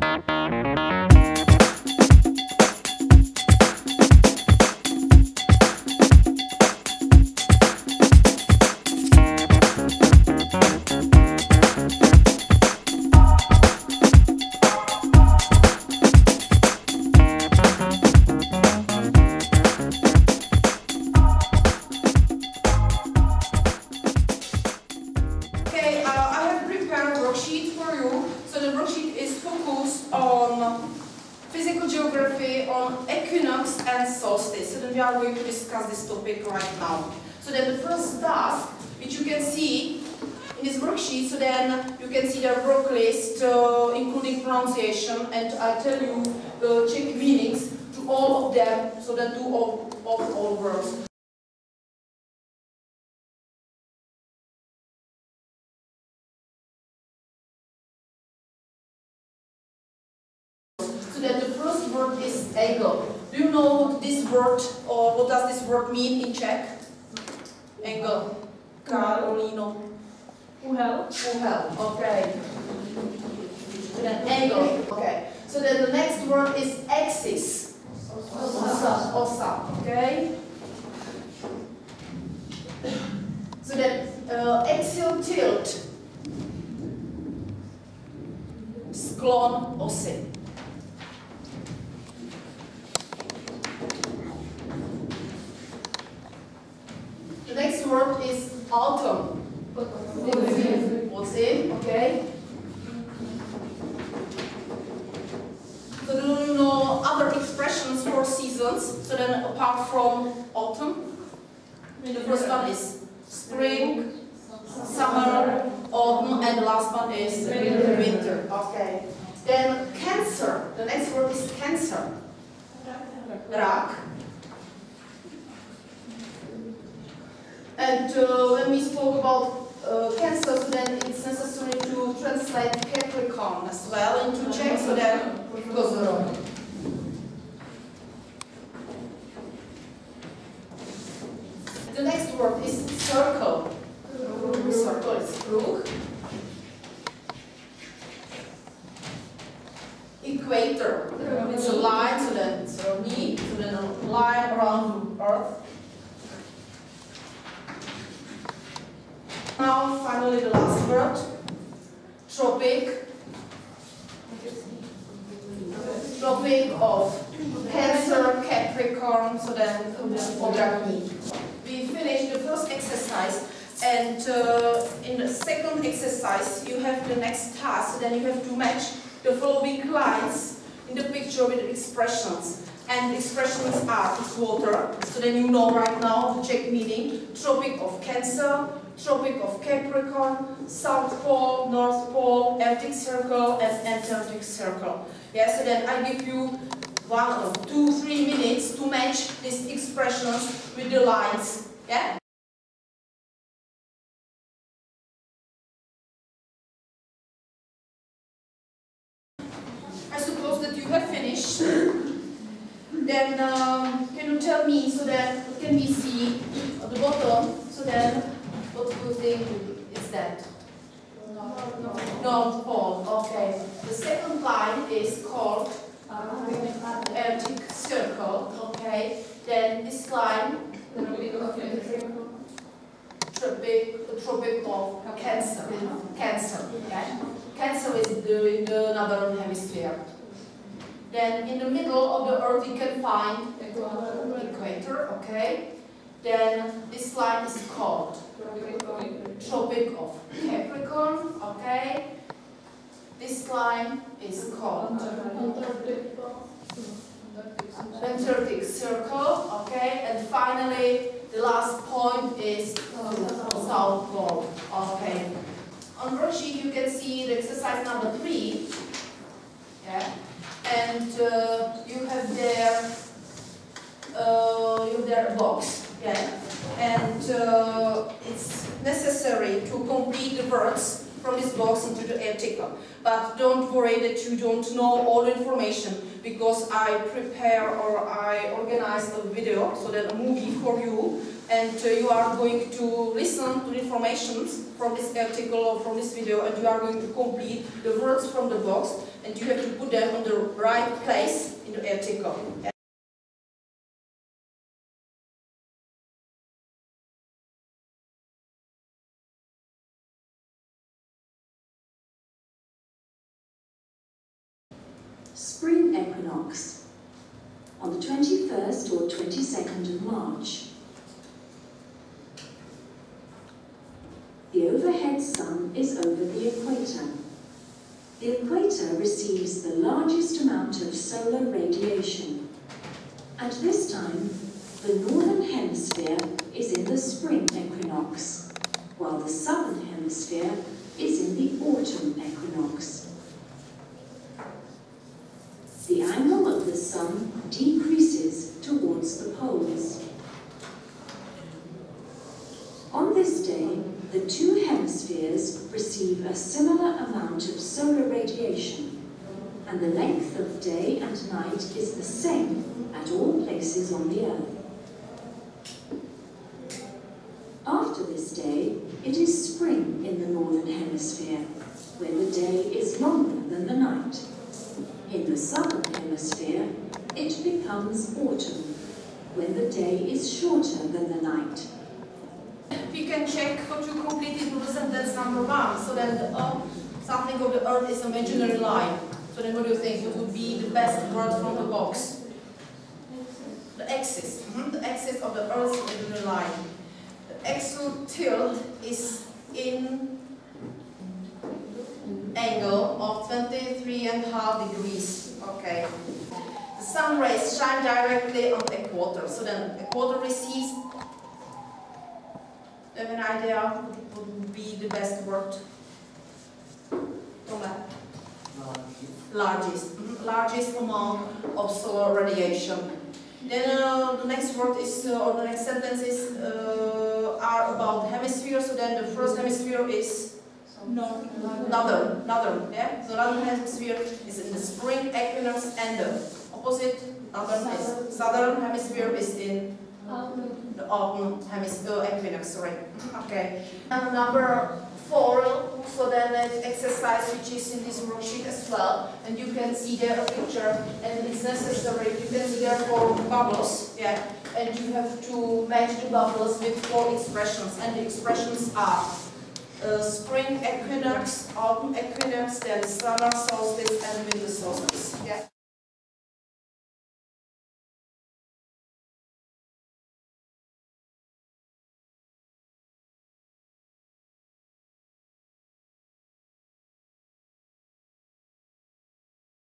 Okay, uh, geography, on equinox and solstice. So then we are going to discuss this topic right now. So then the first task, which you can see in this worksheet, so then you can see the work list, uh, including pronunciation, and I tell you the Czech meanings to all of them, so then to all of all words. That the first word is angle. Do you know what this word or what does this word mean in Czech? Angle. Karolino. Uhel. Uhel. Okay. So then angle. Okay. So then the next word is axis. Osa. Osa. Okay. So then uh, axial tilt. Sklon osy. Word is autumn. In? Okay. So do you know other expressions for seasons? So then apart from autumn, the first one is spring, summer, autumn, and the last one is Winter. winter. Okay. Then cancer. The next word is cancer. Rak. And uh, when we spoke about uh, cancer, so then it's necessary to translate Capricorn as well into Czech, so then Kozoroh. The next word is circle. Circle is kruh. Equator. It's a line, so then it's a knee, so then a line around the earth. Now, finally, the last word, tropic. Tropic of Cancer, Capricorn, so then Odragni. We finished the first exercise, and uh, in the second exercise, you have the next task. Then you have to match the following lines in the picture with the expressions. And the expressions are water, so then you know right now the Czech meaning. Tropic of Cancer, Tropic of Capricorn, South Pole, North Pole, Arctic Circle, and Antarctic Circle. Yes, then I give you one or two, three minutes to match these expressions with the lines. Yeah? I suppose that you have finished. Then um, can you tell me so that what can we see at the bottom? So then what do you think is that? North Pole. Okay. The second line is called uh, Arctic Circle. Okay. Then this line, tropic, the tropic of Cancer. Cancer. Okay. Cancer is the, in the northern hemisphere. Then in the middle of the earth you can find equator, okay? Then this line is called Tropic of Capricorn, okay? This line is called Antarctic Circle, okay? And finally, the last point is South Pole, okay? On worksheet you can see the exercise number three, yeah? And uh, you have there, uh, you have there a box, yeah? And uh, it's necessary to complete the words from this box into the article. But don't worry that you don't know all the information because I prepare or I organize a video, so that a movie for you, and uh, you are going to listen to the information from this article or from this video, and you are going to complete the words from the box, and you have to put them on the right place in the article. Spring equinox on the 21st or 22nd of March. The overhead sun is over the equator. The equator receives the largest amount of solar radiation. At this time, the northern hemisphere is in the spring equinox, while the southern hemisphere is in the autumn equinox. The angle of the sun decreases towards the poles. On this day, the two hemispheres receive a similar amount of solar radiation, and the length of day and night is the same at all places on the earth. After this day, it is spring in the northern hemisphere, where the day is longer than the night. In the hemisphere, it becomes autumn, when the day is shorter than the night. We can check what you completed with the sentence number one. So earth, something of the earth is imaginary line. So then what do you think? What would be the best word from the box? The axis. Mhm, The axis of the earth's imaginary line. The axial tilt is in angle of 23 and a half degrees. Okay. The sun rays shine directly on the equator. So then the equator receives do have an idea what would be the best word? Toma. Largest. Mhm, Largest amount of solar radiation. Then uh, the next word is, uh, or the next sentence is, uh, are about hemisphere. So then the first hemisphere is northern, northern, yeah? So northern hemisphere is in the spring equinox and the opposite northern is southern hemisphere is in the autumn hemisphere equinox, sorry. Okay. And number four, so then an exercise which is in this worksheet as well, and you can see there a picture, and it's necessary, you can see there four bubbles, yeah, and you have to match the bubbles with four expressions, and the expressions are uh, spring equinox, autumn equinox, then summer solstice, and winter